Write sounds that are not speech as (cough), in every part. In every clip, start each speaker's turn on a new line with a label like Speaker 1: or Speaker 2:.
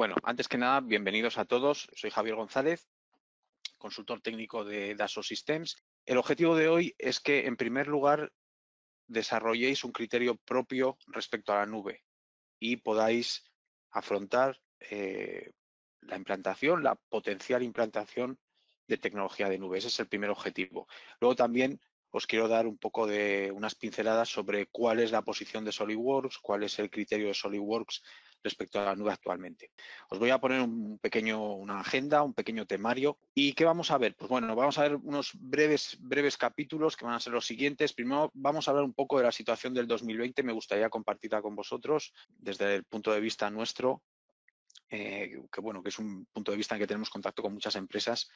Speaker 1: Bueno, antes que nada, bienvenidos a todos. Soy Javier González, consultor técnico de Dassault Systems. El objetivo de hoy es que, en primer lugar, desarrolléis un criterio propio respecto a la nube y podáis afrontar eh, la implantación, la potencial implantación de tecnología de nube. Ese es el primer objetivo. Luego también os quiero dar un poco de unas pinceladas sobre cuál es la posición de SolidWorks, cuál es el criterio de SolidWorks respecto a la nube actualmente. Os voy a poner un pequeño, una agenda, un pequeño temario. ¿Y qué vamos a ver? Pues bueno, vamos a ver unos breves, breves capítulos que van a ser los siguientes. Primero vamos a hablar un poco de la situación del 2020. Me gustaría compartirla con vosotros desde el punto de vista nuestro, eh, que bueno, que es un punto de vista en que tenemos contacto con muchas empresas,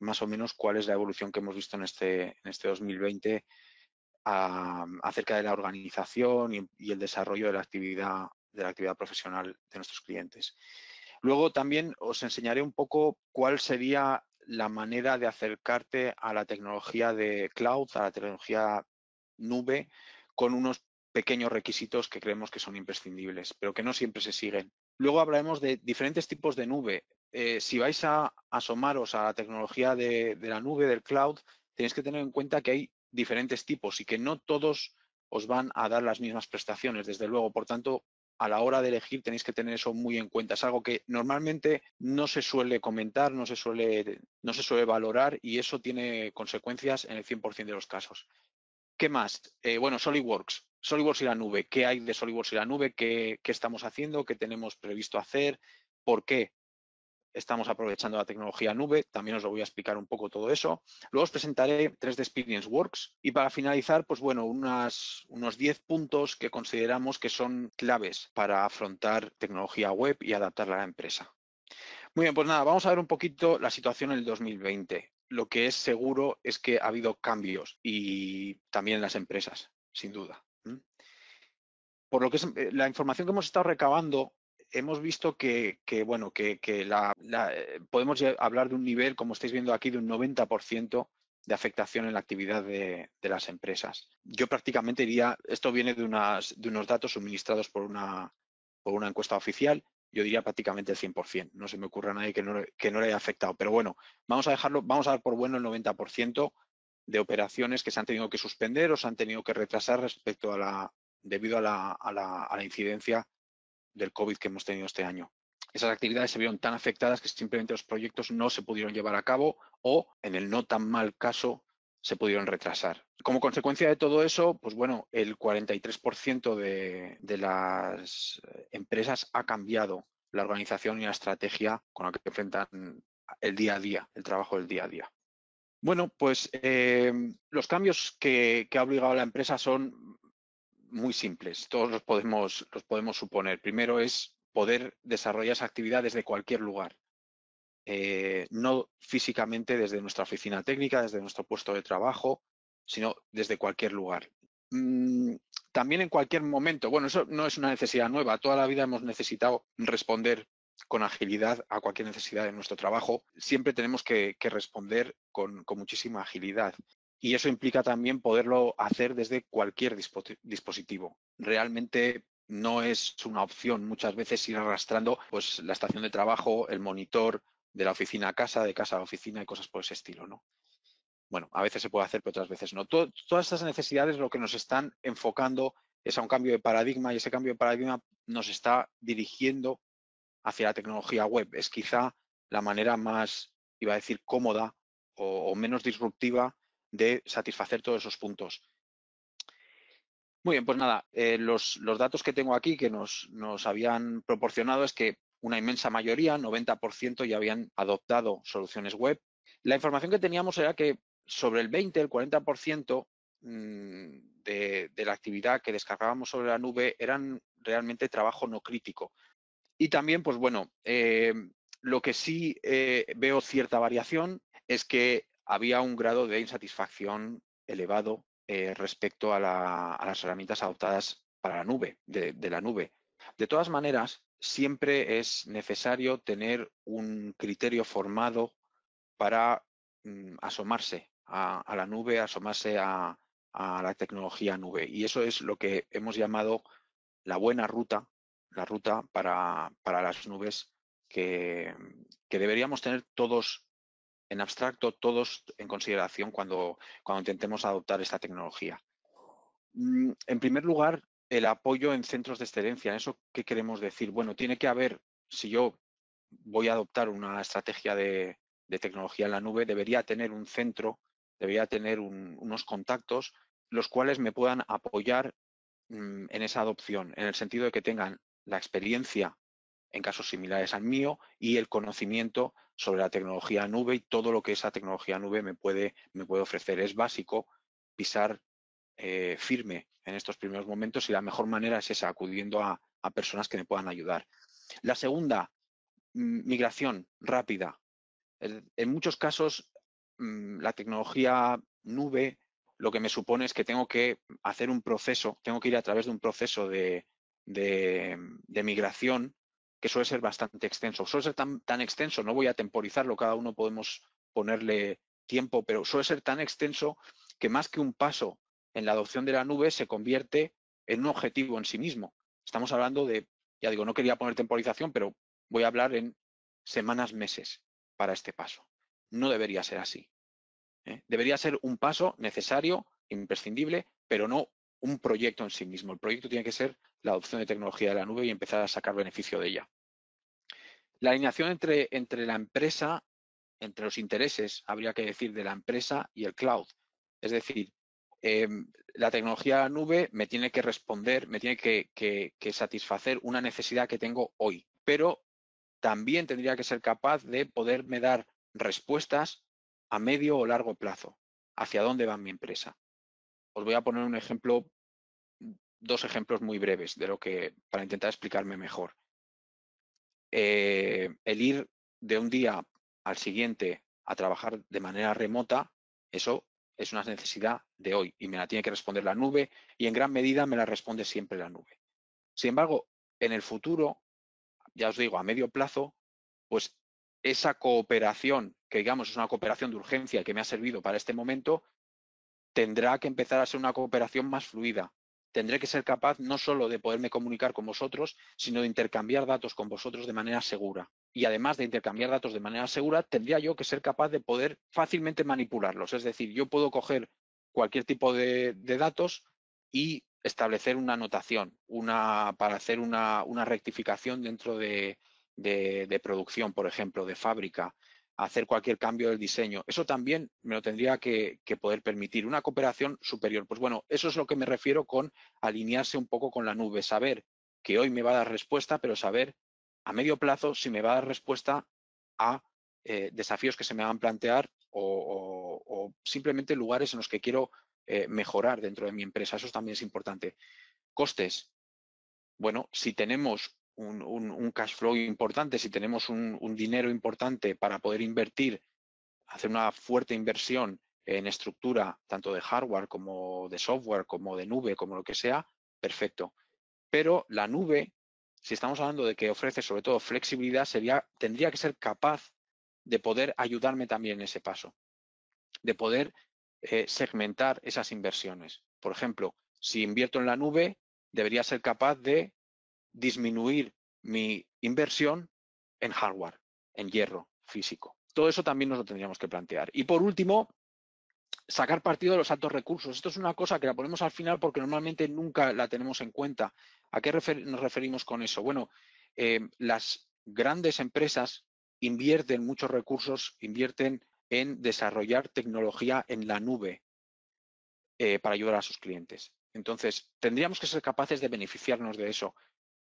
Speaker 1: más o menos cuál es la evolución que hemos visto en este, en este 2020 acerca de la organización y, el desarrollo de la actividad de la actividad profesional de nuestros clientes. Luego también os enseñaré un poco cuál sería la manera de acercarte a la tecnología de cloud, a la tecnología nube, con unos pequeños requisitos que creemos que son imprescindibles, pero que no siempre se siguen. Luego hablaremos de diferentes tipos de nube. Eh, si vais a asomaros a la tecnología de, la nube, del cloud, tenéis que tener en cuenta que hay diferentes tipos y que no todos os van a dar las mismas prestaciones, desde luego. Por tanto, a la hora de elegir tenéis que tener eso muy en cuenta. Es algo que normalmente no se suele comentar, no se suele, no se suele valorar y eso tiene consecuencias en el 100% de los casos. ¿Qué más? Eh, bueno, SolidWorks. SolidWorks y la nube. ¿Qué hay de SolidWorks y la nube? ¿Qué, ¿Qué estamos haciendo? ¿Qué tenemos previsto hacer? ¿Por qué estamos aprovechando la tecnología nube, también os lo voy a explicar un poco todo eso. Luego os presentaré 3D Experience Works y para finalizar, pues bueno, unas, unos 10 puntos que consideramos que son claves para afrontar tecnología web y adaptarla a la empresa. Muy bien, pues nada, vamos a ver un poquito la situación en el 2020. Lo que es seguro es que ha habido cambios y también en las empresas, sin duda. Por lo que es eh, la información que hemos estado recabando hemos visto que, bueno, que, eh, podemos hablar de un nivel, como estáis viendo aquí, de un 90% de afectación en la actividad de, las empresas. Yo prácticamente diría, esto viene de, unos datos suministrados por una, por una encuesta oficial, yo diría prácticamente el 100%. No se me ocurre a nadie que no, le haya afectado. Pero bueno, vamos a dejarlo, vamos a dar por bueno el 90% de operaciones que se han tenido que suspender o se han tenido que retrasar respecto a la, debido a la, a la incidencia del COVID que hemos tenido este año. Esas actividades se vieron tan afectadas que simplemente los proyectos no se pudieron llevar a cabo o, en el no tan mal caso, se pudieron retrasar. Como consecuencia de todo eso, pues bueno, el 43% de, de las empresas ha cambiado la organización y la estrategia con la que enfrentan el día a día, el trabajo del día a día. Bueno, pues eh, los cambios que, que, ha obligado a la empresa son muy simples, todos los podemos, los podemos suponer. Primero es poder desarrollar esa actividad desde cualquier lugar, eh, no físicamente desde nuestra oficina técnica, desde nuestro puesto de trabajo, sino desde cualquier lugar. Mm, también en cualquier momento, bueno, eso no es una necesidad nueva, toda la vida hemos necesitado responder con agilidad a cualquier necesidad de nuestro trabajo. Siempre tenemos que, responder con, muchísima agilidad y eso implica también poderlo hacer desde cualquier dispositivo. Realmente no es una opción muchas veces ir arrastrando pues, la estación de trabajo, el monitor de la oficina a casa, de casa a oficina y cosas por ese estilo. ¿no? Bueno, a veces se puede hacer, pero otras veces no. todas estas necesidades lo que nos están enfocando es a un cambio de paradigma y ese cambio de paradigma nos está dirigiendo hacia la tecnología web. Es quizá la manera más, iba a decir, cómoda o menos disruptiva de satisfacer todos esos puntos. Muy bien, pues nada, eh, los, datos que tengo aquí que nos, nos habían proporcionado es que una inmensa mayoría, 90%, ya habían adoptado soluciones web. La información que teníamos era que sobre el 20, el 40% mm, de, de, la actividad que descargábamos sobre la nube eran realmente trabajo no crítico. Y también, pues bueno, eh, lo que sí eh, veo cierta variación es que había un grado de insatisfacción elevado eh, respecto a, las herramientas adoptadas para la nube, de, la nube. De todas maneras, siempre es necesario tener un criterio formado para mm, asomarse a, la nube, asomarse a, la tecnología nube. Y eso es lo que hemos llamado la buena ruta, la ruta para, para las nubes que, deberíamos tener todos en abstracto, todos en consideración cuando, cuando intentemos adoptar esta tecnología. Mm, en primer lugar, el apoyo en centros de excelencia. ¿Eso qué queremos decir? Bueno, tiene que haber, si yo voy a adoptar una estrategia de, tecnología en la nube, debería tener un centro, debería tener unos contactos, los cuales me puedan apoyar mm, en esa adopción, en el sentido de que tengan la experiencia en casos similares al mío y el conocimiento sobre la tecnología nube y todo lo que esa tecnología nube me puede, me puede ofrecer. Es básico pisar eh, firme en estos primeros momentos y la mejor manera es esa, acudiendo a, personas que me puedan ayudar. La segunda, mm, migración rápida. En muchos casos, mm, la tecnología nube lo que me supone es que tengo que hacer un proceso, tengo que ir a través de un proceso de, migración que suele ser bastante extenso. Suele ser tan, extenso, no voy a temporizarlo, cada uno podemos ponerle tiempo, pero suele ser tan extenso que más que un paso en la adopción de la nube se convierte en un objetivo en sí mismo. Estamos hablando de, ya digo, no quería poner temporización, pero voy a hablar en semanas, meses para este paso. No debería ser así. ¿eh? Debería ser un paso necesario, imprescindible, pero no un proyecto en sí mismo. El proyecto tiene que ser la adopción de tecnología de la nube y empezar a sacar beneficio de ella. La alineación entre, entre la empresa, entre los intereses, habría que decir, de la empresa y el cloud. Es decir, Em, la tecnología nube me tiene que responder, me tiene que, satisfacer una necesidad que tengo hoy, pero también tendría que ser capaz de poderme dar respuestas a medio o largo plazo, hacia dónde va mi empresa. Os voy a poner un ejemplo, dos ejemplos muy breves de lo que, para intentar explicarme mejor. Eh, el ir de un día al siguiente a trabajar de manera remota, eso es una necesidad de hoy y me la tiene que responder la nube y en gran medida me la responde siempre la nube. Sin embargo, en el futuro, ya os digo, a medio plazo, pues esa cooperación, que digamos es una cooperación de urgencia que me ha servido para este momento, tendrá que empezar a ser una cooperación más fluida. Tendré que ser capaz no solo de poderme comunicar con vosotros, sino de intercambiar datos con vosotros de manera segura y además de intercambiar datos de manera segura, tendría yo que ser capaz de poder fácilmente manipularlos. Es decir, yo puedo coger cualquier tipo de, datos y establecer una anotación una, para hacer una, rectificación dentro de, producción, por ejemplo, de fábrica, hacer cualquier cambio del diseño. Eso también me lo tendría que, poder permitir. Una cooperación superior. Pues bueno, eso es lo que me refiero con alinearse un poco con la nube, saber que hoy me va a dar respuesta, pero saber a medio plazo si me va a dar respuesta a eh, desafíos que se me van a plantear o, simplemente lugares en los que quiero eh, mejorar dentro de mi empresa. Eso también es importante. Costes. Bueno, si tenemos un, cash flow importante, si tenemos un, dinero importante para poder invertir, hacer una fuerte inversión en estructura, tanto de hardware como de software, como de nube, como lo que sea, perfecto. Pero la nube si estamos hablando de que ofrece sobre todo flexibilidad, sería, tendría que ser capaz de poder ayudarme también en ese paso, de poder eh, segmentar esas inversiones. Por ejemplo, si invierto en la nube, debería ser capaz de disminuir mi inversión en hardware, en hierro físico. Todo eso también nos lo tendríamos que plantear. Y por último, sacar partido de los altos recursos. Esto es una cosa que la ponemos al final porque normalmente nunca la tenemos en cuenta. ¿A qué nos referimos con eso? Bueno, eh, las grandes empresas invierten muchos recursos, invierten en desarrollar tecnología en la nube eh, para ayudar a sus clientes. Entonces, tendríamos que ser capaces de beneficiarnos de eso.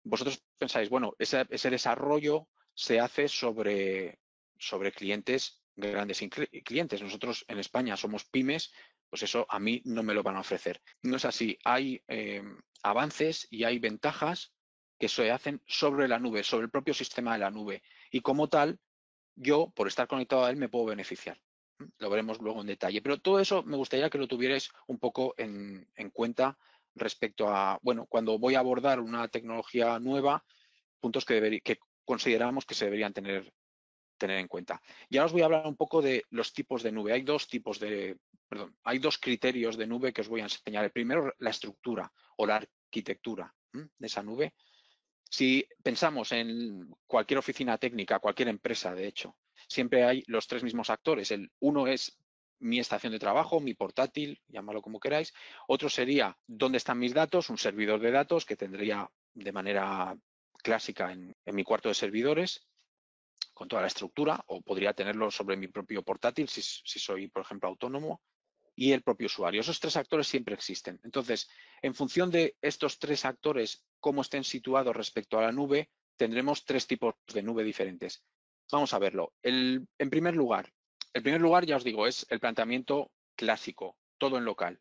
Speaker 1: Vosotros pensáis, bueno, ese, desarrollo se hace sobre, sobre clientes grandes clientes. Nosotros en España somos pymes, pues eso a mí no me lo van a ofrecer. No es así. Hay em, avances y hay ventajas que se hacen sobre la nube, sobre el propio sistema de la nube. Y como tal, yo, por estar conectado a él, me puedo beneficiar. Lo veremos luego en detalle. Pero todo eso me gustaría que lo tuvierais un poco en, cuenta respecto a, bueno, cuando voy a abordar una tecnología nueva, puntos que, que consideramos que se deberían tener tener en cuenta. Y ahora os voy a hablar un poco de los tipos de nube. Hay dos tipos de, perdón, hay dos criterios de nube que os voy a enseñar. El primero, la estructura o la arquitectura de esa nube. Si pensamos en cualquier oficina técnica, cualquier empresa, de hecho, siempre hay los tres mismos actores. El uno es mi estación de trabajo, mi portátil, llámalo como queráis. Otro sería dónde están mis datos, un servidor de datos que tendría de manera clásica en, mi cuarto de servidores con toda la estructura o podría tenerlo sobre mi propio portátil si, soy, por ejemplo, autónomo y el propio usuario. Esos tres actores siempre existen. Entonces, en función de estos tres actores, cómo estén situados respecto a la nube, tendremos tres tipos de nube diferentes. Vamos a verlo. en primer lugar, el primer lugar, ya os digo, es el planteamiento clásico, todo en local.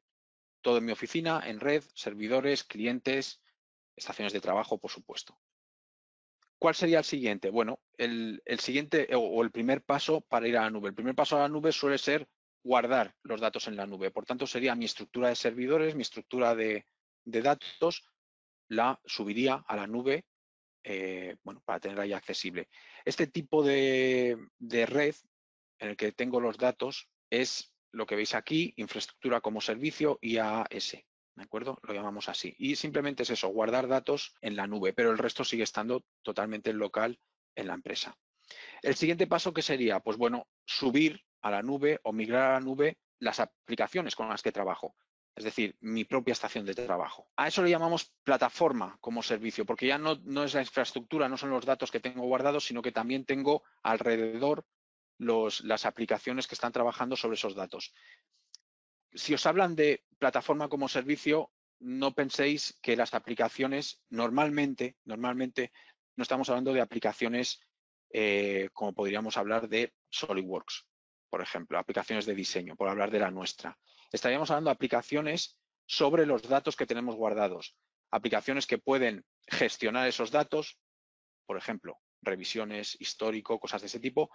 Speaker 1: Todo en mi oficina, en red, servidores, clientes, estaciones de trabajo, por supuesto. ¿Cuál sería el siguiente? Bueno, el, siguiente o, el primer paso para ir a la nube. El primer paso a la nube suele ser guardar los datos en la nube. Por tanto, sería mi estructura de servidores, mi estructura de, datos, la subiría a la nube eh, bueno, para tenerla ahí accesible. Este tipo de, red en el que tengo los datos es lo que veis aquí, infraestructura como servicio, IaaS. ¿De acuerdo? Lo llamamos así. Y simplemente es eso, guardar datos en la nube, pero el resto sigue estando totalmente local en la empresa. El siguiente paso, ¿qué sería? Pues bueno, subir a la nube o migrar a la nube las aplicaciones con las que trabajo es decir, mi propia estación de trabajo. A eso le llamamos plataforma como servicio, porque ya no, es la infraestructura, no son los datos que tengo guardados, sino que también tengo alrededor las aplicaciones que están trabajando sobre esos datos. Si os hablan de plataforma como servicio, no penséis que las aplicaciones normalmente, normalmente no estamos hablando de aplicaciones eh, como podríamos hablar de SolidWorks, por ejemplo, aplicaciones de diseño, por hablar de la nuestra estaríamos hablando de aplicaciones sobre los datos que tenemos guardados. Aplicaciones que pueden gestionar esos datos, por ejemplo, revisiones, histórico, cosas de ese tipo,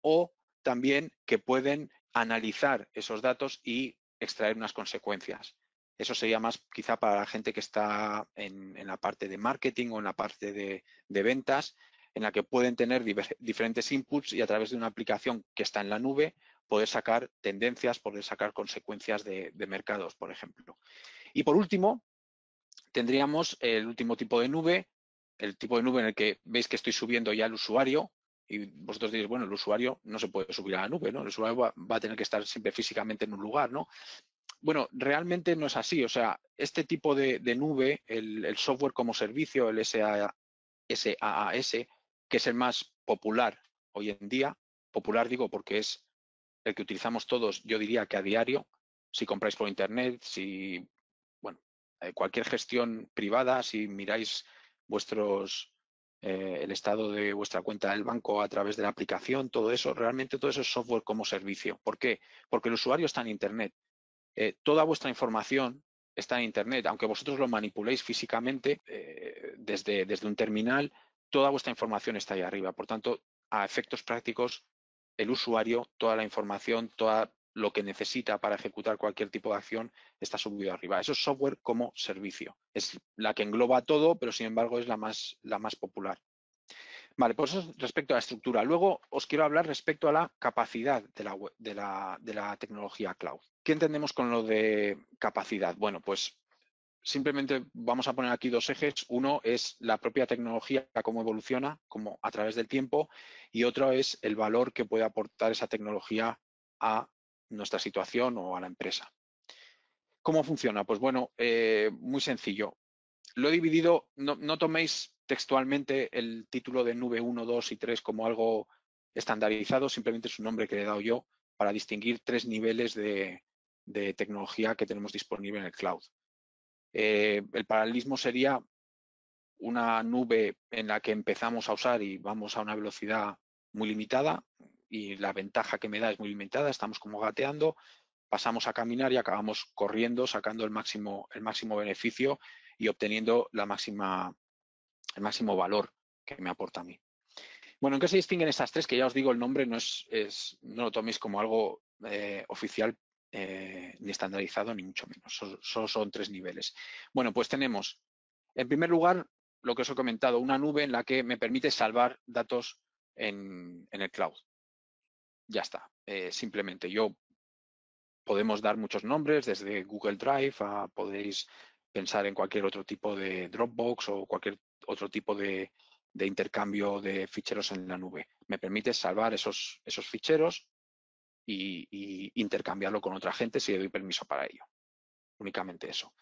Speaker 1: o también que pueden analizar esos datos y extraer unas consecuencias. Eso sería más quizá para la gente que está en, la parte de marketing o en la parte de, de ventas, en la que pueden tener diferentes inputs y a través de una aplicación que está en la nube poder sacar tendencias, poder sacar consecuencias de, mercados, por ejemplo. Y por último, tendríamos el último tipo de nube, el tipo de nube en el que veis que estoy subiendo ya el usuario y vosotros diréis, bueno, el usuario no se puede subir a la nube, ¿no? El usuario va, a tener que estar siempre físicamente en un lugar, ¿no? Bueno, realmente no es así. O sea, este tipo de, nube, el, software como servicio, el SaaS, que es el más popular hoy en día, popular digo porque es el que utilizamos todos, yo diría que a diario, si compráis por internet, si, bueno, eh, cualquier gestión privada, si miráis vuestros, eh, el estado de vuestra cuenta del banco a través de la aplicación, todo eso, realmente todo eso es software como servicio. ¿Por qué? Porque el usuario está en internet. Eh, toda vuestra información está en internet, aunque vosotros lo manipuléis físicamente desde, desde un terminal, toda vuestra información está ahí arriba. Por tanto, a efectos prácticos, el usuario, toda la información, todo lo que necesita para ejecutar cualquier tipo de acción está subido arriba. Eso es software como servicio. Es la que engloba todo, pero sin embargo es la más, la más popular. Vale, pues eso respecto a la estructura. Luego os quiero hablar respecto a la capacidad de la, de la, de la tecnología cloud. ¿Qué entendemos con lo de capacidad? Bueno, pues simplemente vamos a poner aquí dos ejes. Uno es la propia tecnología, cómo evoluciona como a través del tiempo, y otro es el valor que puede aportar esa tecnología a nuestra situación o a la empresa. ¿Cómo funciona? Pues bueno, eh, muy sencillo. Lo he dividido, no, toméis textualmente el título de nube 1, 2 y 3 como algo estandarizado, simplemente es un nombre que le he dado yo para distinguir tres niveles de tecnología que tenemos disponible en el cloud. Eh, el paralelismo sería una nube en la que empezamos a usar y vamos a una velocidad muy limitada y la ventaja que me da es muy limitada, estamos como gateando, pasamos a caminar y acabamos corriendo, sacando el máximo, el máximo beneficio y obteniendo la máxima, el máximo valor que me aporta a mí. Bueno, ¿en qué se distinguen estas tres? Que ya os digo, el nombre no, es, no lo toméis como algo eh, oficial eh, ni estandarizado ni mucho menos. Solo, son tres niveles. Bueno, pues tenemos, en primer lugar, lo que os he comentado, una nube en la que me permite salvar datos en, el cloud. Ya está. Eh, simplemente yo podemos dar muchos nombres, desde Google Drive podéis pensar en cualquier otro tipo de Dropbox o cualquier otro tipo de, intercambio de ficheros en la nube. Me permite salvar esos, ficheros y, intercambiarlo con otra gente si le doy permiso para ello. Únicamente eso.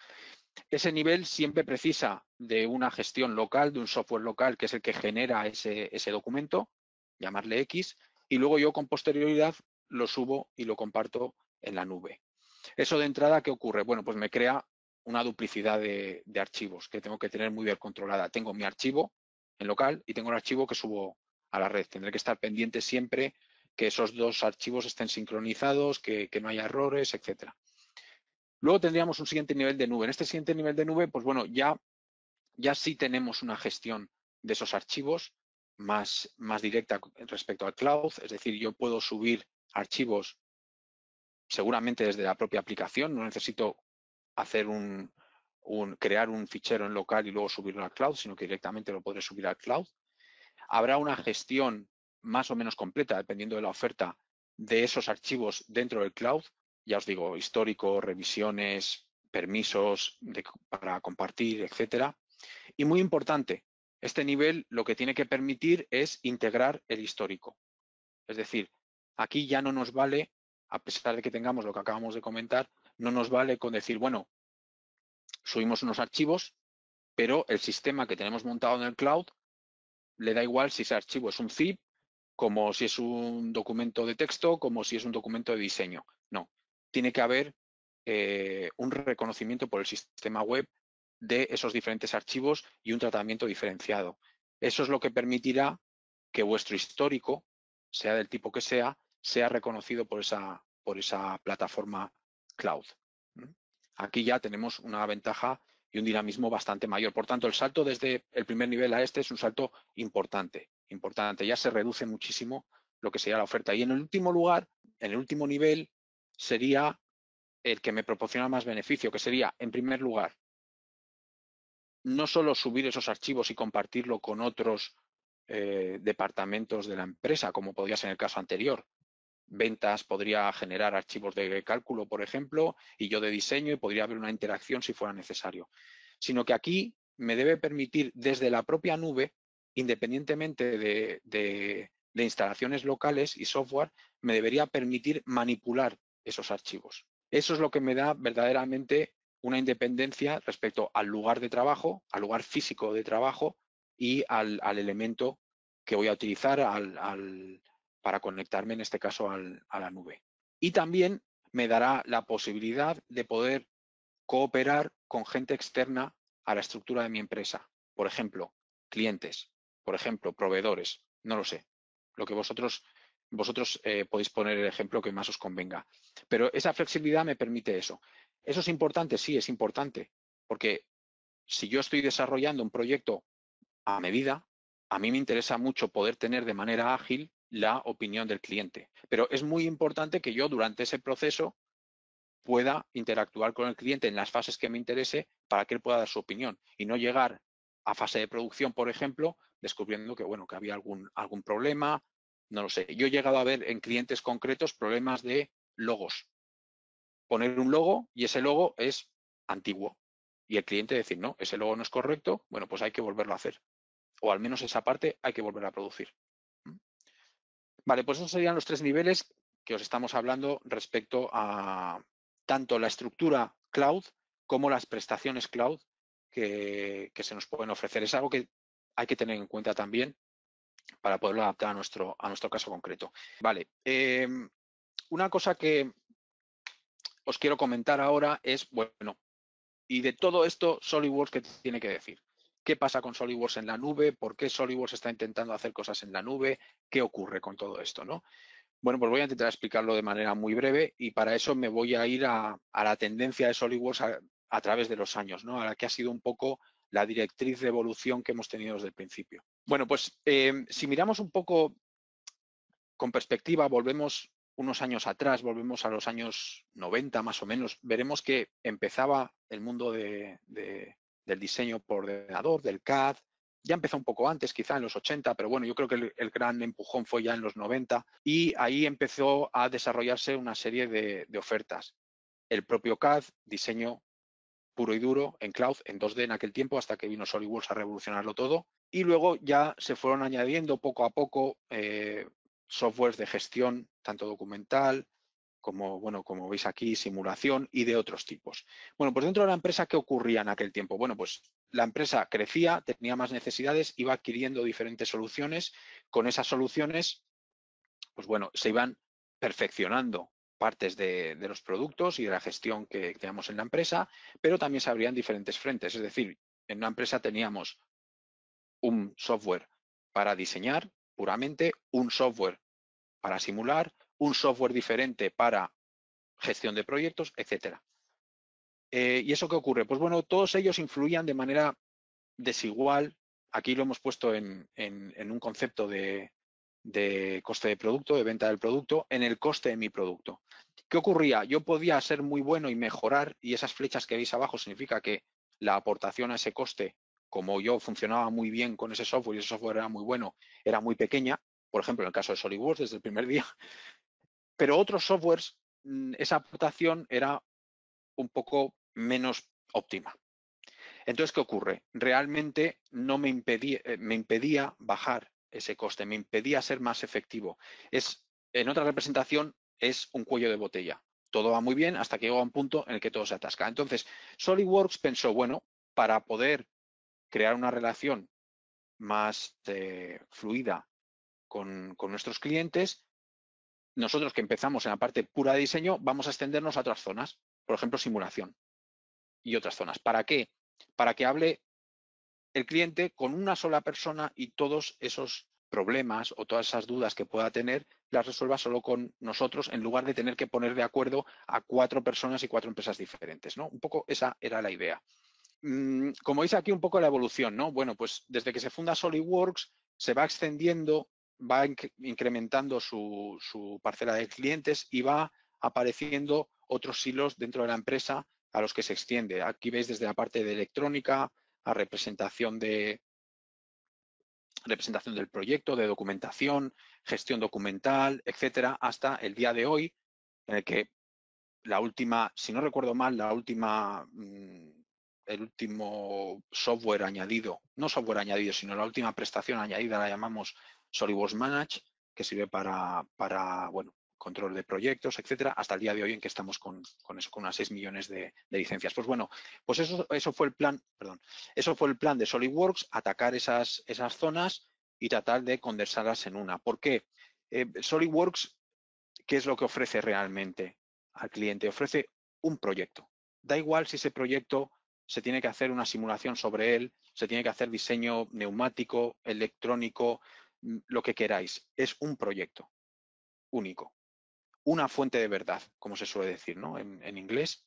Speaker 1: Ese nivel siempre precisa de una gestión local, de un software local que es el que genera ese documento, llamarle X, y luego yo con posterioridad lo subo y lo comparto en la nube. Eso de entrada, ¿qué ocurre? Bueno, pues me crea una duplicidad de, archivos que tengo que tener muy bien controlada. Tengo mi archivo en local y tengo un archivo que subo a la red. Tendré que estar pendiente siempre que esos dos archivos estén sincronizados, que, no haya errores, etcétera. Luego tendríamos un siguiente nivel de nube. En este siguiente nivel de nube, pues bueno, ya, ya sí tenemos una gestión de esos archivos más, más directa respecto al cloud. Es decir, yo puedo subir archivos seguramente desde la propia aplicación. No necesito hacer un, crear un fichero en local y luego subirlo al cloud, sino que directamente lo podré subir al cloud. Habrá una gestión más o menos completa, dependiendo de la oferta, de esos archivos dentro del cloud. Ya os digo, histórico, revisiones, permisos para compartir, etcétera. Y muy importante, este nivel lo que tiene que permitir es integrar el histórico. Es decir, aquí ya no nos vale, a pesar de que tengamos lo que acabamos de comentar, no nos vale con decir, bueno, subimos unos archivos, pero el sistema que tenemos montado en el cloud le da igual si ese archivo es un zip como si es un documento de texto, como si es un documento de diseño. No, tiene que haber eh, un reconocimiento por el sistema web de esos diferentes archivos y un tratamiento diferenciado. Eso es lo que permitirá que vuestro histórico, sea del tipo que sea, sea reconocido por esa, por esa plataforma cloud. Aquí ya tenemos una ventaja y un dinamismo bastante mayor. Por tanto, el salto desde el primer nivel a este es un salto importante importante. Ya se reduce muchísimo lo que sería la oferta. Y en el último lugar, en el último nivel, sería el que me proporciona más beneficio, que sería, en primer lugar, no solo subir esos archivos y compartirlo con otros eh, departamentos de la empresa, como podría ser en el caso anterior. Ventas podría generar archivos de cálculo, por ejemplo, y yo de diseño, y podría haber una interacción si fuera necesario. Sino que aquí me debe permitir desde la propia nube independientemente de, instalaciones locales y software, me debería permitir manipular esos archivos. Eso es lo que me da verdaderamente una independencia respecto al lugar de trabajo, al lugar físico de trabajo y al, elemento que voy a utilizar para conectarme, en este caso, a la nube. Y también me dará la posibilidad de poder cooperar con gente externa a la estructura de mi empresa. Por ejemplo, clientes, por ejemplo, proveedores, no lo sé. Lo que vosotros, vosotros eh, podéis poner el ejemplo que más os convenga. Pero esa flexibilidad me permite eso. ¿Eso es importante? Sí, es importante. Porque si yo estoy desarrollando un proyecto a medida, a mí me interesa mucho poder tener de manera ágil la opinión del cliente. Pero es muy importante que yo durante ese proceso pueda interactuar con el cliente en las fases que me interese para que él pueda dar su opinión y no llegar a fase de producción, por ejemplo, descubriendo que, bueno, que había algún, algún problema, no lo sé. Yo he llegado a ver en clientes concretos problemas de logos. Poner un logo y ese logo es antiguo. Y el cliente decir, no, ese logo no es correcto, bueno, pues hay que volverlo a hacer. O al menos esa parte hay que volver a producir. Vale, pues esos serían los tres niveles que os estamos hablando respecto a tanto la estructura cloud como las prestaciones cloud que, que, se nos pueden ofrecer. Es algo que hay que tener en cuenta también para poderlo adaptar a nuestro, a nuestro caso concreto. Vale, em, una cosa que os quiero comentar ahora es, bueno, y de todo esto, SolidWorks, ¿qué tiene que decir? ¿Qué pasa con SolidWorks en la nube? ¿Por qué SolidWorks está intentando hacer cosas en la nube? ¿Qué ocurre con todo esto? ¿no? Bueno, pues voy a intentar explicarlo de manera muy breve y para eso me voy a ir a, la tendencia de SolidWorks a, a, través de los años, ¿no? a la que ha sido un poco la directriz de evolución que hemos tenido desde el principio. Bueno, pues eh, si miramos un poco con perspectiva, volvemos unos años atrás, volvemos a los años 90 más o menos, veremos que empezaba el mundo del diseño por ordenador, del CAD, ya empezó un poco antes, quizá en los 80, pero bueno, yo creo que el, gran empujón fue ya en los 90 y ahí empezó a desarrollarse una serie de, de ofertas. El propio CAD, diseño puro y duro en cloud, en 2D en aquel tiempo, hasta que vino SolidWorks a revolucionarlo todo. Y luego ya se fueron añadiendo poco a poco eh, softwares de gestión, tanto documental como, bueno, como veis aquí, simulación y de otros tipos. Bueno, pues dentro de la empresa, ¿qué ocurría en aquel tiempo? Bueno, pues la empresa crecía, tenía más necesidades, iba adquiriendo diferentes soluciones. Con esas soluciones, pues bueno, se iban perfeccionando partes de, los productos y de la gestión que teníamos en la empresa, pero también se abrían diferentes frentes. Es decir, en una empresa teníamos un software para diseñar puramente, un software para simular, un software diferente para gestión de proyectos, etcétera. Eh, ¿Y eso qué ocurre? Pues bueno, todos ellos influían de manera desigual. Aquí lo hemos puesto en un concepto de, de coste de producto, de venta del producto, en el coste de mi producto. ¿Qué ocurría? Yo podía ser muy bueno y mejorar, y esas flechas que veis abajo significa que la aportación a ese coste, como yo funcionaba muy bien con ese software y ese software era muy bueno, era muy pequeña, por ejemplo, en el caso de SolidWorks desde el primer día, (laughs) pero otros softwares, mm, esa aportación era un poco menos óptima. Entonces, ¿qué ocurre? Realmente no me impedía, eh, me impedía bajar ese coste, me impedía ser más efectivo. Es, en otra representación es un cuello de botella. Todo va muy bien hasta que llega un punto en el que todo se atasca. Entonces, SolidWorks pensó, bueno, para poder crear una relación más eh, fluida con, con, nuestros clientes, nosotros que empezamos en la parte pura de diseño, vamos a extendernos a otras zonas, por ejemplo, simulación y otras zonas. ¿Para qué? Para que hable el cliente con una sola persona y todos esos problemas o todas esas dudas que pueda tener las resuelva solo con nosotros en lugar de tener que poner de acuerdo a cuatro personas y cuatro empresas diferentes. ¿no? Un poco esa era la idea. Mm, como veis aquí un poco la evolución, ¿no? Bueno, pues desde que se funda SolidWorks se va extendiendo, va incrementando su, parcela de clientes y va apareciendo otros hilos dentro de la empresa a los que se extiende. Aquí veis desde la parte de electrónica, a representación de representación del proyecto, de documentación, gestión documental, etcétera, hasta el día de hoy, en el que la última, si no recuerdo mal, la última, mm, el último software añadido, no software añadido, sino la última prestación añadida la llamamos SolidWorks Manage, que sirve para, para bueno, control de proyectos, etcétera, hasta el día de hoy en que estamos con, eso, con unas 6 millones de, licencias. Pues bueno, pues eso, eso fue el plan, perdón, eso fue el plan de SolidWorks, atacar esas, esas zonas y tratar de condensarlas en una. ¿Por qué? Eh, SolidWorks, ¿qué es lo que ofrece realmente al cliente? Ofrece un proyecto. Da igual si ese proyecto se tiene que hacer una simulación sobre él, se tiene que hacer diseño neumático, electrónico, mm, lo que queráis. Es un proyecto único una fuente de verdad, como se suele decir ¿no? en, inglés.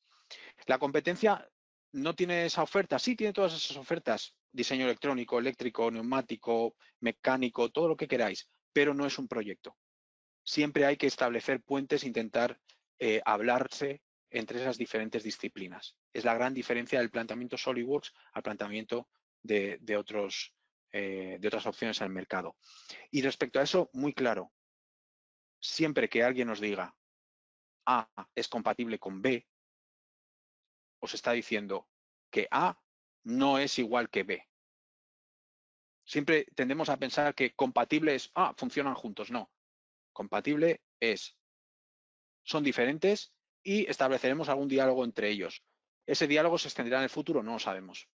Speaker 1: La competencia no tiene esa oferta, sí tiene todas esas ofertas, diseño electrónico, eléctrico, neumático, mecánico, todo lo que queráis, pero no es un proyecto. Siempre hay que establecer puentes, intentar eh, hablarse entre esas diferentes disciplinas. Es la gran diferencia del planteamiento SolidWorks al planteamiento de, otros, eh, de otras opciones en el mercado. Y respecto a eso, muy claro, siempre que alguien nos diga A es compatible con B, os está diciendo que A no es igual que B. Siempre tendemos a pensar que compatible es, ah, funcionan juntos. No, compatible es, son diferentes y estableceremos algún diálogo entre ellos. Ese diálogo se extenderá en el futuro, no lo sabemos.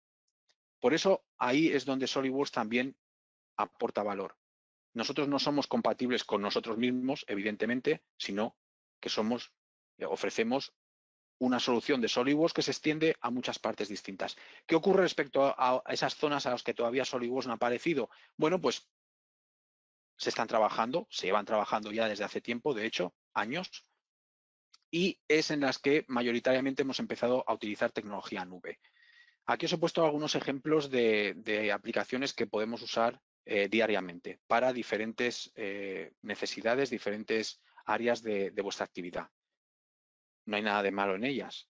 Speaker 1: Por eso ahí es donde SolidWorks también aporta valor. Nosotros no somos compatibles con nosotros mismos, evidentemente, sino que somos, eh, ofrecemos una solución de SolidWorks que se extiende a muchas partes distintas. ¿Qué ocurre respecto a, esas zonas a las que todavía SolidWorks no ha aparecido? Bueno, pues se están trabajando, se llevan trabajando ya desde hace tiempo, de hecho, años, y es en las que mayoritariamente hemos empezado a utilizar tecnología nube. Aquí os he puesto algunos ejemplos de aplicaciones que podemos usar eh, diariamente para diferentes eh, necesidades, diferentes áreas de, vuestra actividad. No hay nada de malo en ellas.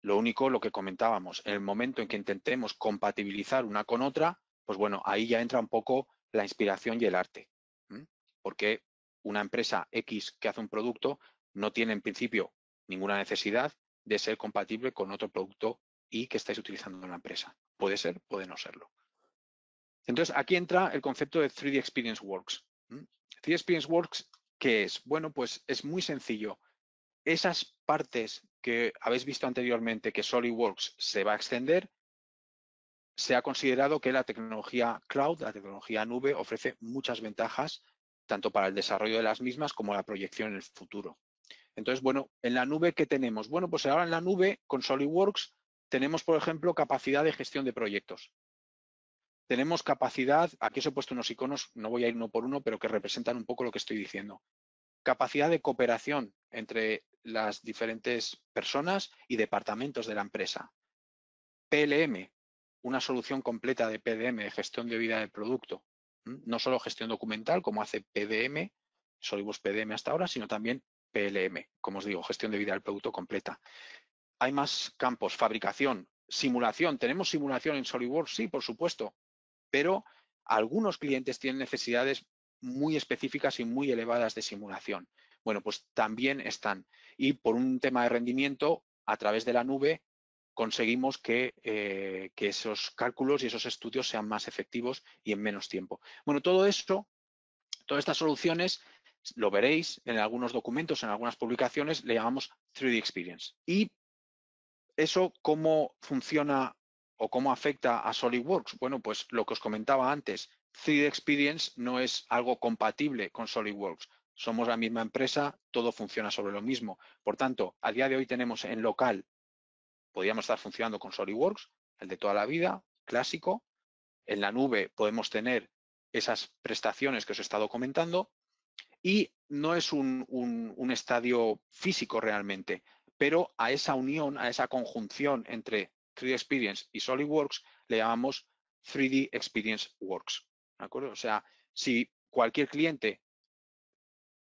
Speaker 1: Lo único, lo que comentábamos, en el momento en que intentemos compatibilizar una con otra, pues bueno, ahí ya entra un poco la inspiración y el arte. Porque una empresa X que hace un producto no tiene en principio ninguna necesidad de ser compatible con otro producto y que estáis utilizando en la empresa. Puede ser, puede no serlo. Entonces, aquí entra el concepto de 3D Experience Works. 3D Experience Works, ¿qué es? Bueno, pues es muy sencillo. Esas partes que habéis visto anteriormente que SolidWorks se va a extender, se ha considerado que la tecnología cloud, la tecnología nube, ofrece muchas ventajas tanto para el desarrollo de las mismas como la proyección en el futuro. Entonces, bueno, en la nube, ¿qué tenemos? Bueno, pues ahora en la nube, con SolidWorks, tenemos, por ejemplo, capacidad de gestión de proyectos. Tenemos capacidad, aquí os he puesto unos iconos, no voy a ir uno por uno, pero que representan un poco lo que estoy diciendo. Capacidad de cooperación entre las diferentes personas y departamentos de la empresa. PLM, una solución completa de PDM, de gestión de vida del producto. No solo gestión documental, como hace PDM, SolidWorks PDM hasta ahora, sino también PLM, como os digo, gestión de vida del producto completa. Hay más campos, fabricación, simulación. ¿Tenemos simulación en SolidWorks? Sí, por supuesto, pero algunos clientes tienen necesidades muy específicas y muy elevadas de simulación. Bueno, pues también están. Y por un tema de rendimiento, a través de la nube, conseguimos que, eh, esos cálculos y esos estudios sean más efectivos y en menos tiempo. Bueno, todo esto, todas estas soluciones, lo veréis en algunos documentos, en algunas publicaciones, le llamamos 3D Experience. Y eso, ¿cómo funciona o cómo afecta a SolidWorks? Bueno, pues lo que os comentaba antes, 3D Experience no es algo compatible con SolidWorks. Somos la misma empresa, todo funciona sobre lo mismo. Por tanto, a día de hoy tenemos en local podríamos estar funcionando con SolidWorks, el de toda la vida, clásico. En la nube podemos tener esas prestaciones que os he estado comentando y no es un, un, estadio físico realmente, pero a esa unión, a esa conjunción entre 3D Experience y SolidWorks le llamamos 3D Experience Works. ¿De acuerdo? O sea, si cualquier cliente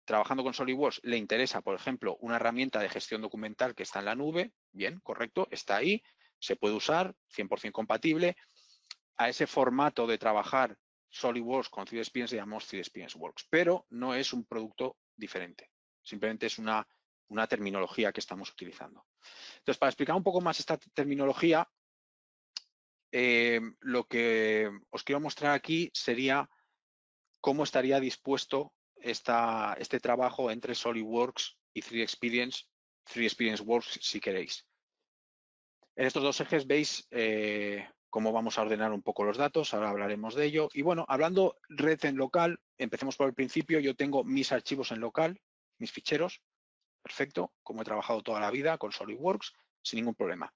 Speaker 1: trabajando con SolidWorks le interesa, por ejemplo, una herramienta de gestión documental que está en la nube, bien, correcto, está ahí, se puede usar, 100% compatible. A ese formato de trabajar SolidWorks con 3D Experience le llamamos 3D Experience Works, pero no es un producto diferente, simplemente es una, una terminología que estamos utilizando. Entonces, para explicar un poco más esta terminología, eh, lo que os quiero mostrar aquí sería cómo estaría dispuesto este trabajo entre SolidWorks y 3D Experience, 3D Experience Works si queréis. En estos dos ejes veis eh, cómo vamos a ordenar un poco los datos, ahora hablaremos de ello. Y bueno, hablando red en local, empecemos por el principio, yo tengo mis archivos en local, mis ficheros, perfecto, como he trabajado toda la vida con SolidWorks, sin ningún problema.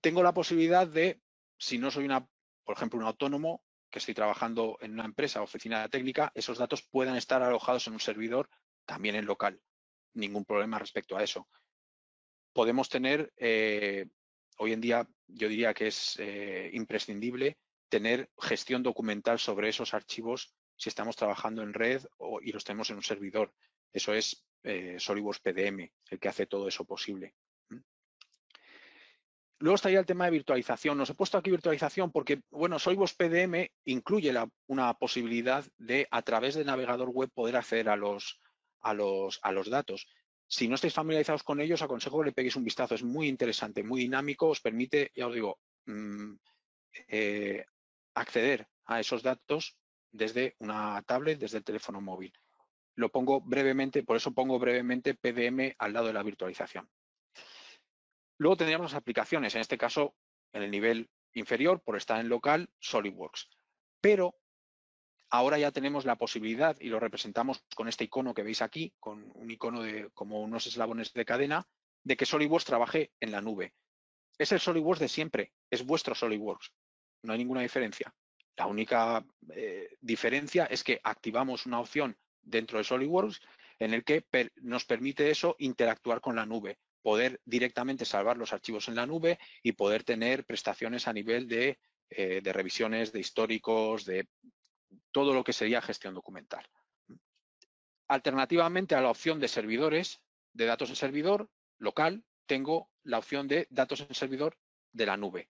Speaker 1: Tengo la posibilidad de, si no soy una, por ejemplo, un autónomo, que estoy trabajando en una empresa oficina técnica, esos datos puedan estar alojados en un servidor también en local. Ningún problema respecto a eso. Podemos tener, eh, hoy en día yo diría que es eh, imprescindible tener gestión documental sobre esos archivos si estamos trabajando en red o, y los tenemos en un servidor. Eso es eh, SolidWorks PDM, el que hace todo eso posible. Luego estaría el tema de virtualización. Nos he puesto aquí virtualización porque, bueno, SolidWorks PDM incluye una posibilidad de, a través del navegador web, poder acceder a los, a los, a los datos. Si no estáis familiarizados con ellos, aconsejo que le peguéis un vistazo. Es muy interesante, muy dinámico, os permite, ya os digo, mm, eh, acceder a esos datos desde una tablet, desde el teléfono móvil. Lo pongo brevemente, por eso pongo brevemente PDM al lado de la virtualización. Luego tendríamos las aplicaciones, en este caso en el nivel inferior, por estar en local, SolidWorks. Pero ahora ya tenemos la posibilidad, y lo representamos con este icono que veis aquí, con un icono de como unos eslabones de cadena, de que SolidWorks trabaje en la nube. Es el SolidWorks de siempre, es vuestro SolidWorks. No hay ninguna diferencia. La única eh, diferencia es que activamos una opción dentro de SolidWorks en el que nos permite eso interactuar con la nube poder directamente salvar los archivos en la nube y poder tener prestaciones a nivel de, eh, de revisiones, de históricos, de todo lo que sería gestión documental. Alternativamente a la opción de servidores, de datos en servidor local, tengo la opción de datos en servidor de la nube.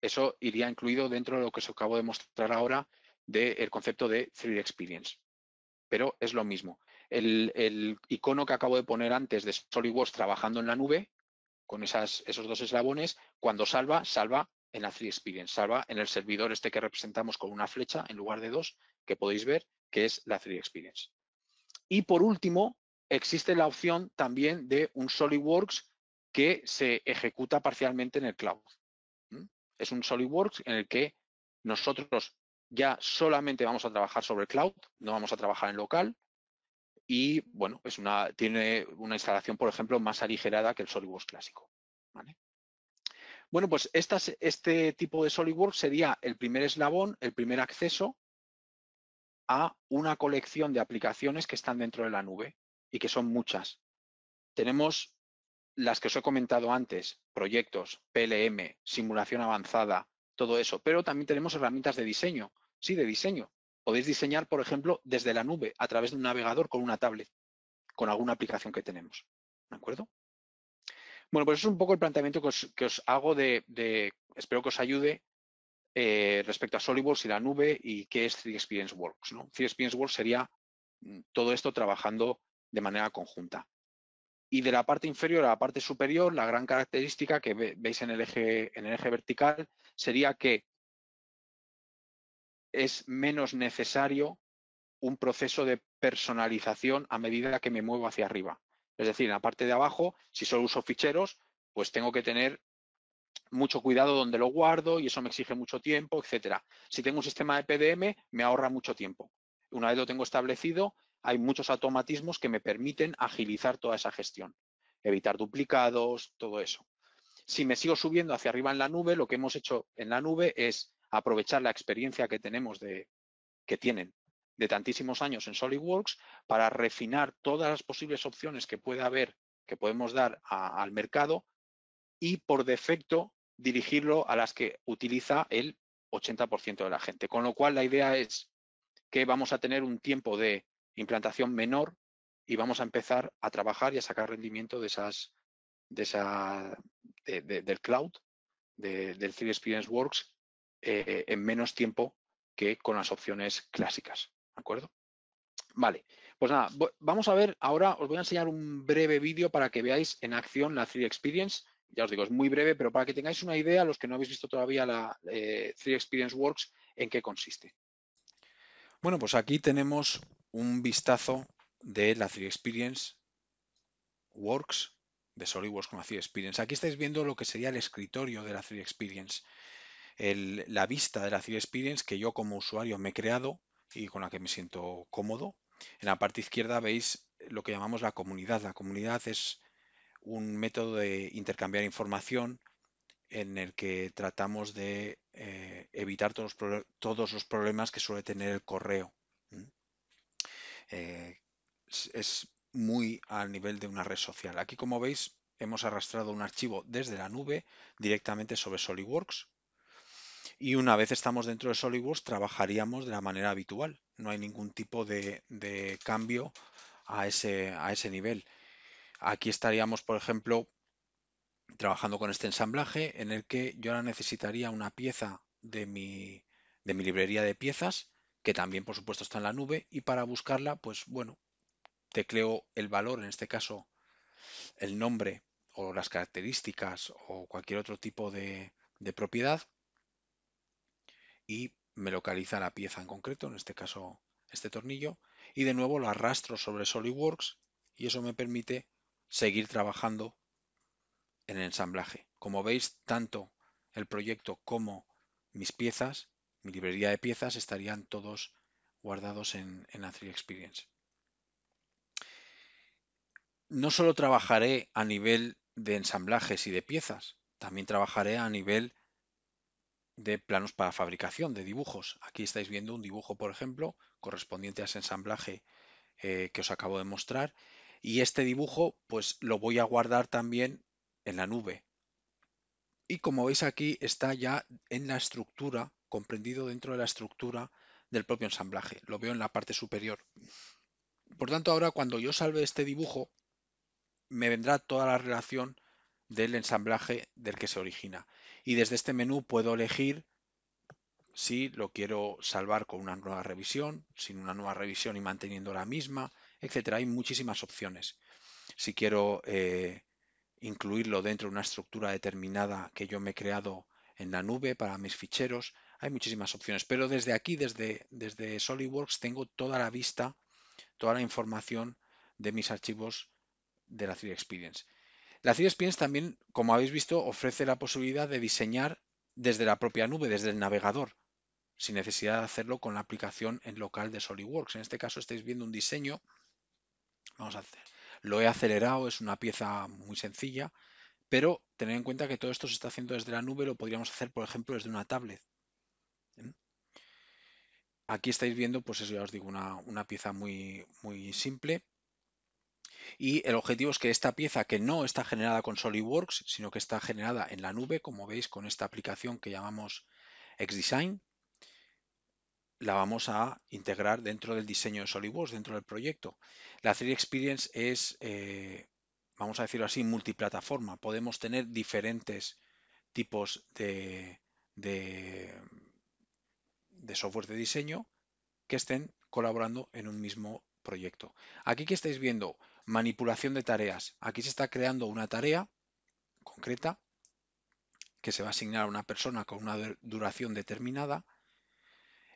Speaker 1: Eso iría incluido dentro de lo que os acabo de mostrar ahora del concepto de 3D Experience. Pero es lo mismo el, icono que acabo de poner antes de SolidWorks trabajando en la nube con esos dos eslabones, cuando salva, salva en la Free Experience, salva en el servidor este que representamos con una flecha en lugar de dos, que podéis ver, que es la Free Experience. Y por último, existe la opción también de un SolidWorks que se ejecuta parcialmente en el cloud. Es un SolidWorks en el que nosotros ya solamente vamos a trabajar sobre el cloud, no vamos a trabajar en local, y bueno, es una, tiene una instalación, por ejemplo, más aligerada que el SolidWorks clásico. Bueno, pues este tipo de SolidWorks sería el primer eslabón, el primer acceso a una colección de aplicaciones que están dentro de la nube y que son muchas. Tenemos las que os he comentado antes, proyectos, PLM, simulación avanzada, todo eso, pero también tenemos herramientas de diseño, sí, de diseño. Podéis diseñar, por ejemplo, desde la nube, a través de un navegador con una tablet, con alguna aplicación que tenemos. ¿De acuerdo? Bueno, pues eso es un poco el planteamiento que os, hago de, espero que os ayude eh, respecto a SolidWorks y la nube y qué es 3 Experience Works. ¿no? Experience Works sería mm, todo esto trabajando de manera conjunta. Y de la parte inferior a la parte superior, la gran característica que veis en el eje, en el eje vertical sería que es menos necesario un proceso de personalización a medida que me muevo hacia arriba. Es decir, en la parte de abajo, si solo uso ficheros, pues tengo que tener mucho cuidado donde lo guardo y eso me exige mucho tiempo, etcétera. Si tengo un sistema de PDM, me ahorra mucho tiempo. Una vez lo tengo establecido, hay muchos automatismos que me permiten agilizar toda esa gestión, evitar duplicados, todo eso. Si me sigo subiendo hacia arriba en la nube, lo que hemos hecho en la nube es aprovechar la experiencia que tenemos de, que tienen de tantísimos años en SolidWorks para refinar todas las posibles opciones que puede haber, que podemos dar al mercado y por defecto dirigirlo a las que utiliza el 80% de la gente. Con lo cual la idea es que vamos a tener un tiempo de implantación menor y vamos a empezar a trabajar y a sacar rendimiento de esas, de del cloud, del 3 Experience Works eh, en menos tiempo que con las opciones clásicas. ¿De acuerdo? Vale, pues nada, vamos a ver, ahora os voy a enseñar un breve vídeo para que veáis en acción la 3 Experience. Ya os digo, es muy breve, pero para que tengáis una idea, los que no habéis visto todavía la 3 eh, Experience Works, en qué consiste. Bueno, pues aquí tenemos un vistazo de la 3 Experience Works, de SolidWorks con la 3 Experience. Aquí estáis viendo lo que sería el escritorio de la 3 Experience la vista de la City Experience que yo como usuario me he creado y con la que me siento cómodo. En la parte izquierda veis lo que llamamos la comunidad. La comunidad es un método de intercambiar información en el que tratamos de eh, evitar todos los, todos los, problemas que suele tener el correo. Eh, es muy al nivel de una red social. Aquí, como veis, hemos arrastrado un archivo desde la nube directamente sobre SolidWorks y una vez estamos dentro de SolidWorks trabajaríamos de la manera habitual. No hay ningún tipo de, cambio a ese, a ese nivel. Aquí estaríamos, por ejemplo, trabajando con este ensamblaje en el que yo ahora necesitaría una pieza de mi, de mi librería de piezas, que también por supuesto está en la nube, y para buscarla, pues bueno, tecleo el valor, en este caso el nombre o las características o cualquier otro tipo de, de propiedad, y me localiza la pieza en concreto, en este caso este tornillo, y de nuevo lo arrastro sobre SolidWorks y eso me permite seguir trabajando en el ensamblaje. Como veis, tanto el proyecto como mis piezas, mi librería de piezas, estarían todos guardados en, en Experience. No solo trabajaré a nivel de ensamblajes y de piezas, también trabajaré a nivel de planos para fabricación, de dibujos. Aquí estáis viendo un dibujo, por ejemplo, correspondiente a ese ensamblaje eh, que os acabo de mostrar. Y este dibujo, pues lo voy a guardar también en la nube. Y como veis aquí, está ya en la estructura, comprendido dentro de la estructura del propio ensamblaje. Lo veo en la parte superior. Por tanto, ahora cuando yo salve este dibujo, me vendrá toda la relación del ensamblaje del que se origina y desde este menú puedo elegir si lo quiero salvar con una nueva revisión, sin una nueva revisión y manteniendo la misma, etcétera. Hay muchísimas opciones. Si quiero eh, incluirlo dentro de una estructura determinada que yo me he creado en la nube para mis ficheros. Hay muchísimas opciones, pero desde aquí, desde, desde SolidWorks, tengo toda la vista, toda la información de mis archivos de la 3 Experience. La 3 Experience también, como habéis visto, ofrece la posibilidad de diseñar desde la propia nube, desde el navegador, sin necesidad de hacerlo con la aplicación en local de SolidWorks. En este caso estáis viendo un diseño. Vamos a hacer. Lo he acelerado, es una pieza muy sencilla, pero tened en cuenta que todo esto se está haciendo desde la nube, lo podríamos hacer, por ejemplo, desde una tablet. ¿Mm? Aquí estáis viendo, pues eso ya os digo, una, una pieza muy, muy simple. Y el objetivo es que esta pieza que no está generada con SolidWorks, sino que está generada en la nube, como veis con esta aplicación que llamamos XDesign, la vamos a integrar dentro del diseño de SolidWorks, dentro del proyecto. La 3D Experience es, eh, vamos a decirlo así, multiplataforma. Podemos tener diferentes tipos de, de, de software de diseño que estén colaborando en un mismo proyecto. Aquí que estáis viendo manipulación de tareas. Aquí se está creando una tarea concreta que se va a asignar a una persona con una duración determinada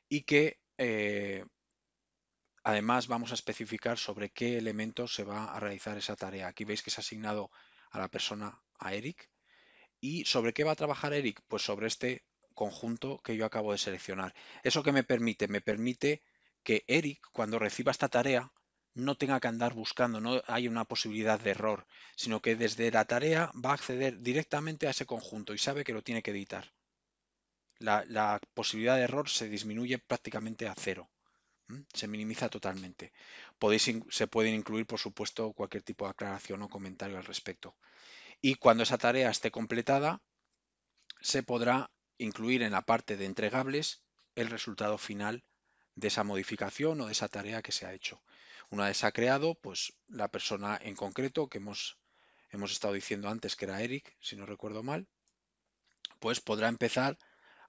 Speaker 1: y que eh, además vamos a especificar sobre qué elementos se va a realizar esa tarea. Aquí veis que se ha asignado a la persona, a Eric. ¿Y sobre qué va a trabajar Eric? Pues sobre este conjunto que yo acabo de seleccionar. ¿Eso que me permite? Me permite que Eric, cuando reciba esta tarea, no tenga que andar buscando, no hay una posibilidad de error, sino que desde la tarea va a acceder directamente a ese conjunto y sabe que lo tiene que editar. La, posibilidad de error se disminuye prácticamente a cero, se minimiza totalmente. Podéis, se pueden incluir, por supuesto, cualquier tipo de aclaración o comentario al respecto. Y cuando esa tarea esté completada, se podrá incluir en la parte de entregables el resultado final de esa modificación o de esa tarea que se ha hecho. Una vez se ha creado, pues la persona en concreto que hemos, hemos estado diciendo antes que era Eric, si no recuerdo mal, pues podrá empezar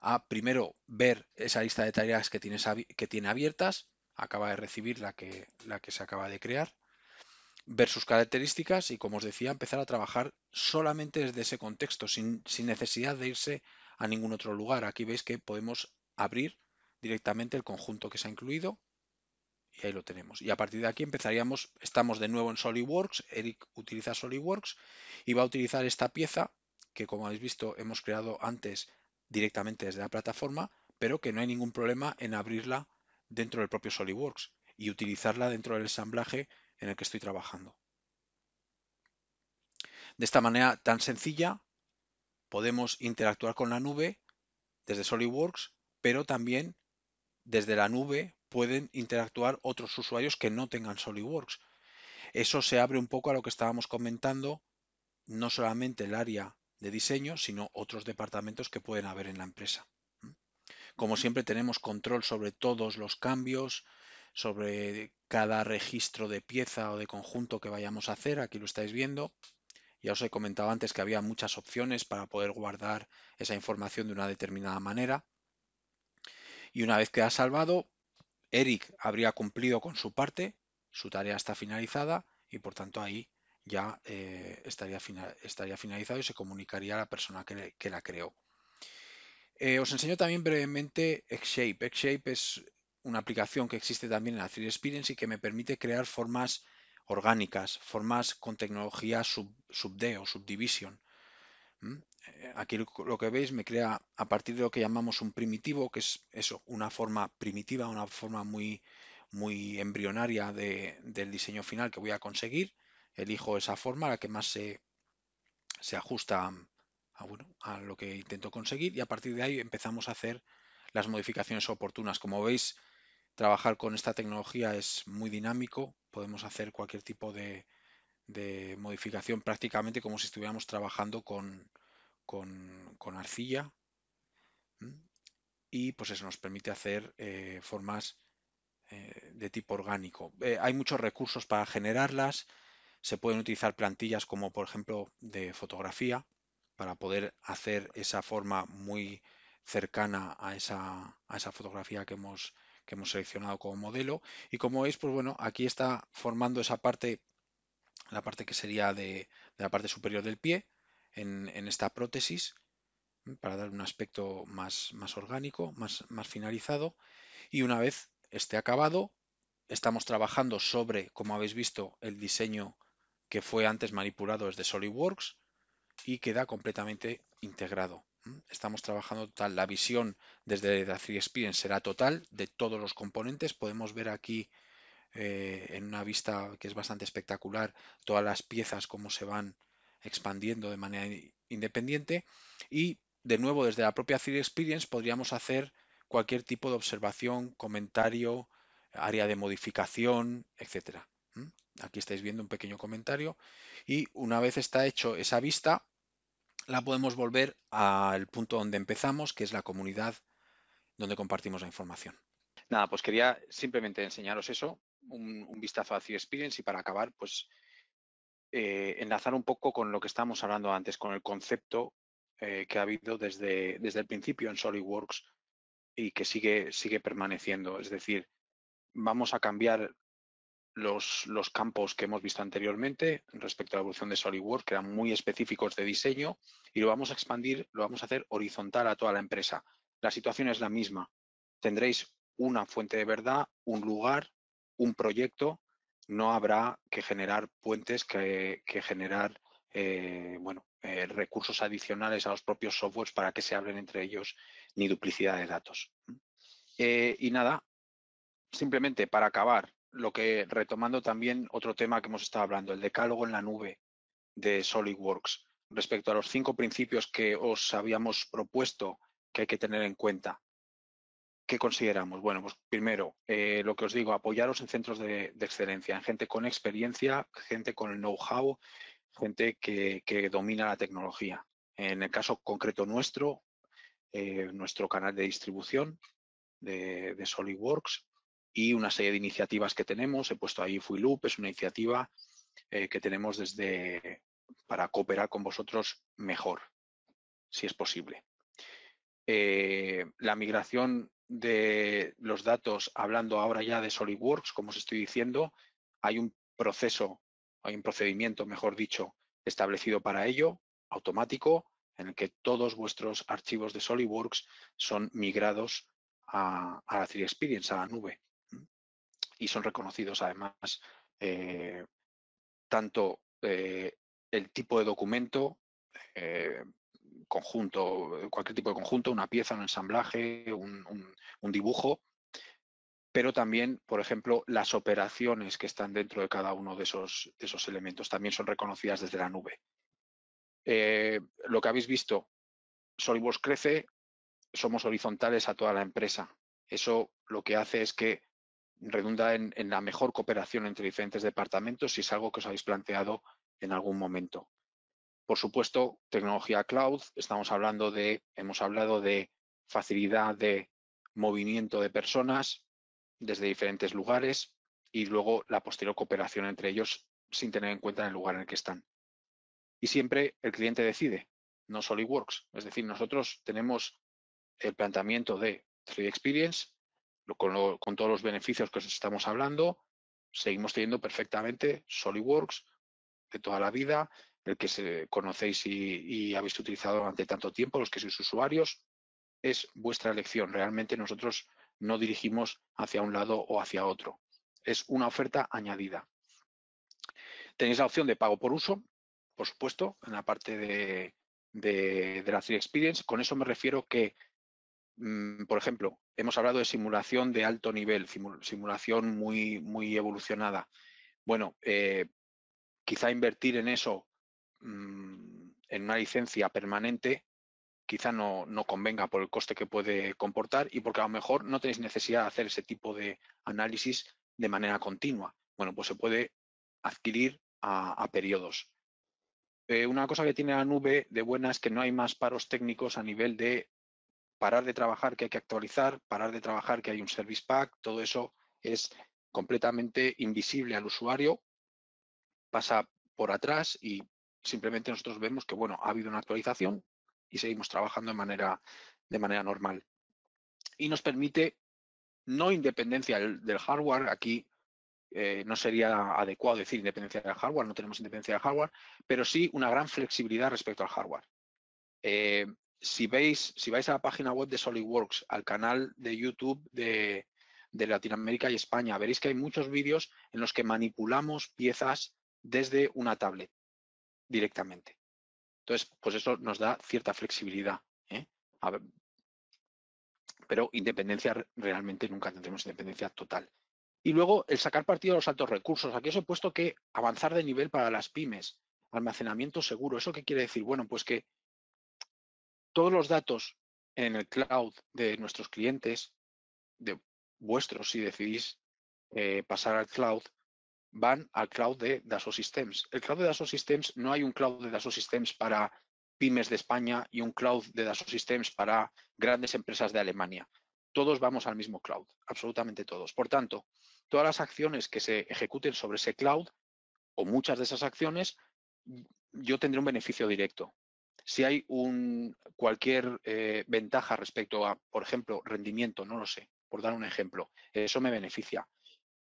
Speaker 1: a primero ver esa lista de tareas que, que tiene abiertas, acaba de recibir la que, la que se acaba de crear, ver sus características y, como os decía, empezar a trabajar solamente desde ese contexto, sin, sin necesidad de irse a ningún otro lugar. Aquí veis que podemos abrir directamente el conjunto que se ha incluido y ahí lo tenemos. Y a partir de aquí empezaríamos, estamos de nuevo en SolidWorks, Eric utiliza SolidWorks y va a utilizar esta pieza que como habéis visto hemos creado antes directamente desde la plataforma, pero que no hay ningún problema en abrirla dentro del propio SolidWorks y utilizarla dentro del ensamblaje en el que estoy trabajando. De esta manera tan sencilla podemos interactuar con la nube desde SolidWorks, pero también desde la nube pueden interactuar otros usuarios que no tengan SolidWorks. Eso se abre un poco a lo que estábamos comentando, no solamente el área de diseño, sino otros departamentos que pueden haber en la empresa. Como siempre tenemos control sobre todos los cambios, sobre cada registro de pieza o de conjunto que vayamos a hacer. Aquí lo estáis viendo. Ya os he comentado antes que había muchas opciones para poder guardar esa información de una determinada manera. Y una vez que ha salvado, Eric habría cumplido con su parte, su tarea está finalizada y por tanto ahí ya eh, estaría, finalizado y se comunicaría a la persona que, la creó. Eh, os enseño también brevemente Xshape. Xshape es una aplicación que existe también en la 3D Experience y que me permite crear formas orgánicas, formas con tecnología sub, sub-D o subdivision. Aquí lo que veis me crea a partir de lo que llamamos un primitivo, que es eso, una forma primitiva, una forma muy, muy embrionaria del diseño final que voy a conseguir. Elijo esa forma, la que más se, se ajusta a, bueno, a lo que intento conseguir y a partir de ahí empezamos a hacer las modificaciones oportunas. Como veis, trabajar con esta tecnología es muy dinámico, podemos hacer cualquier tipo de, de modificación prácticamente como si estuviéramos trabajando con, con, arcilla y pues eso nos permite hacer eh, formas eh, de tipo orgánico. Eh, hay muchos recursos para generarlas, se pueden utilizar plantillas como por ejemplo de fotografía para poder hacer esa forma muy cercana a esa, a esa fotografía que hemos, que hemos seleccionado como modelo. Y como veis pues bueno aquí está formando esa parte la parte que sería de, la parte superior del pie, en, esta prótesis, para dar un aspecto más, más orgánico, más, más finalizado. Y una vez esté acabado, estamos trabajando sobre, como habéis visto, el diseño que fue antes manipulado desde SolidWorks y queda completamente integrado. Estamos trabajando total, la visión desde la 3 Experience será total de todos los componentes. Podemos ver aquí eh, en una vista que es bastante espectacular todas las piezas cómo se van expandiendo de manera independiente y de nuevo desde la propia 3 Experience podríamos hacer cualquier tipo de observación, comentario, área de modificación, etcétera. Aquí estáis viendo un pequeño comentario y una vez está hecho esa vista, la podemos volver al punto donde empezamos, que es la comunidad donde compartimos la información. Nada, pues quería simplemente enseñaros eso, un, vistazo a Experience y para acabar, pues eh, enlazar un poco con lo que estábamos hablando antes, con el concepto eh, que ha habido desde, desde el principio en SolidWorks y que sigue, sigue permaneciendo. Es decir, vamos a cambiar los, los, campos que hemos visto anteriormente respecto a la evolución de SolidWorks, que eran muy específicos de diseño, y lo vamos a expandir, lo vamos a hacer horizontal a toda la empresa. La situación es la misma. Tendréis una fuente de verdad, un lugar, un proyecto. No habrá que generar puentes, que, generar eh, bueno, eh, recursos adicionales a los propios softwares para que se hablen entre ellos, ni duplicidad de datos. Eh, y nada, simplemente para acabar, lo que retomando también otro tema que hemos estado hablando, el decálogo en la nube de SolidWorks, respecto a los cinco principios que os habíamos propuesto que hay que tener en cuenta. ¿Qué consideramos? Bueno, pues primero, eh, lo que os digo, apoyaros en centros de, excelencia, en gente con experiencia, gente con el know-how, gente que, domina la tecnología. En el caso concreto nuestro, eh, nuestro canal de distribución de, SolidWorks, y una serie de iniciativas que tenemos. He puesto ahí FuiLoop, es una iniciativa eh, que tenemos desde para cooperar con vosotros mejor, si es posible. La migración de los datos, hablando ahora ya de SolidWorks, como os estoy diciendo, hay un proceso, hay un procedimiento, mejor dicho, establecido para ello, automático, en el que todos vuestros archivos de SolidWorks son migrados a, la 3 Experience, a la nube y son reconocidos además eh, tanto eh, el tipo de documento, eh, conjunto, cualquier tipo de conjunto, una pieza, un ensamblaje, un, dibujo, pero también, por ejemplo, las operaciones que están dentro de cada uno de esos, elementos también son reconocidas desde la nube. lo que habéis visto, SolidWorks crece, somos horizontales a toda la empresa. Eso lo que hace es que redunda en, la mejor cooperación entre diferentes departamentos si es algo que os habéis planteado en algún momento. Por supuesto, tecnología cloud, estamos hablando de, hemos hablado de facilidad de movimiento de personas desde diferentes lugares y luego la posterior cooperación entre ellos sin tener en cuenta el lugar en el que están. Y siempre el cliente decide, no SolidWorks. Es decir, nosotros tenemos el planteamiento de 3D Experience con, todos los beneficios que os estamos hablando, seguimos teniendo perfectamente SolidWorks de toda la vida, el que conocéis y, habéis utilizado durante tanto tiempo, los que sois usuarios, es vuestra elección. Realmente nosotros no dirigimos hacia un lado o hacia otro. Es una oferta añadida. Tenéis la opción de pago por uso, por supuesto, en la parte de, de, de la 3 Experience. Con eso me refiero que Mm, por ejemplo, hemos hablado de simulación de alto nivel, simulación muy, muy evolucionada. Bueno, eh, quizá invertir en eso, mm, en una licencia permanente, quizá no, no, convenga por el coste que puede comportar y porque a lo mejor no tenéis necesidad de hacer ese tipo de análisis de manera continua. Bueno, pues se puede adquirir a, periodos. Eh, una cosa que tiene la nube de buena es que no hay más paros técnicos a nivel de parar de trabajar que hay que actualizar, parar de trabajar que hay un service pack, todo eso es completamente invisible al usuario, pasa por atrás y simplemente nosotros vemos que bueno, ha habido una actualización y seguimos trabajando de manera, de manera normal. Y nos permite no independencia del, hardware, aquí eh, no sería adecuado decir independencia del hardware, no tenemos independencia del hardware, pero sí una gran flexibilidad respecto al hardware. Eh, si veis, si vais a la página web de SolidWorks, al canal de YouTube de, de Latinoamérica y España, veréis que hay muchos vídeos en los que manipulamos piezas desde una tablet directamente. Entonces, pues eso nos da cierta flexibilidad. ¿eh? pero independencia realmente nunca tendremos independencia total. Y luego el sacar partido de los altos recursos. Aquí os he puesto que avanzar de nivel para las pymes, almacenamiento seguro. ¿Eso qué quiere decir? Bueno, pues que todos los datos en el cloud de nuestros clientes, de vuestros si decidís eh, pasar al cloud, van al cloud de Dassault Systems. El cloud de Dassault Systems, no hay un cloud de Dassault Systems para pymes de España y un cloud de Dassault Systems para grandes empresas de Alemania. Todos vamos al mismo cloud, absolutamente todos. Por tanto, todas las acciones que se ejecuten sobre ese cloud o muchas de esas acciones, yo tendré un beneficio directo. Si hay un, cualquier eh, ventaja respecto a, por ejemplo, rendimiento, no lo sé, por dar un ejemplo, eso me beneficia.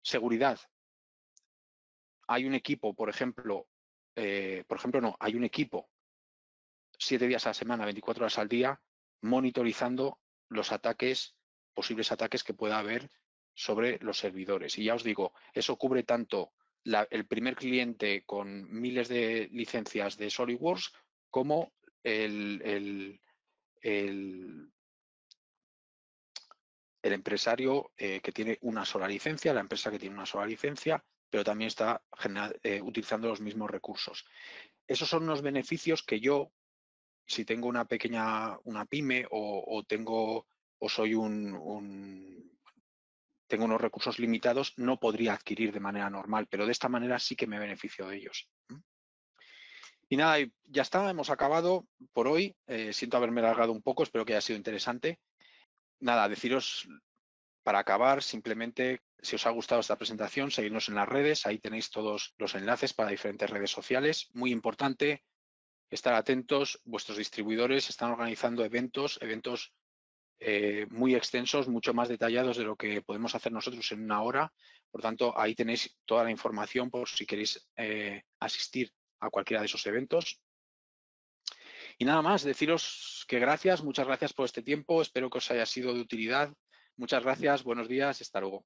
Speaker 1: Seguridad, hay un equipo, por ejemplo, eh, por ejemplo, no, hay un equipo siete días a la semana, 24 horas al día, monitorizando los ataques, posibles ataques que pueda haber sobre los servidores. Y ya os digo, eso cubre tanto el primer cliente con miles de licencias de SolidWorks como el, empresario eh, que tiene una sola licencia, la empresa que tiene una sola licencia, pero también está eh, utilizando los mismos recursos. Esos son unos beneficios que yo, si tengo una pequeña, una pyme o, tengo o soy un, tengo unos recursos limitados, no podría adquirir de manera normal, pero de esta manera sí que me beneficio de ellos. Y nada, ya está, hemos acabado por hoy. Eh, siento haberme alargado un poco, espero que haya sido interesante. Nada, deciros para acabar, simplemente, si os ha gustado esta presentación, seguidnos en las redes, ahí tenéis todos los enlaces para diferentes redes sociales. Muy importante, estar atentos, vuestros distribuidores están organizando eventos, eventos eh, muy extensos, mucho más detallados de lo que podemos hacer nosotros en una hora. Por tanto, ahí tenéis toda la información por si queréis eh, asistir a cualquiera de esos eventos. Y nada más, deciros que gracias, muchas gracias por este tiempo, espero que os haya sido de utilidad Muchas gracias, buenos días, hasta luego.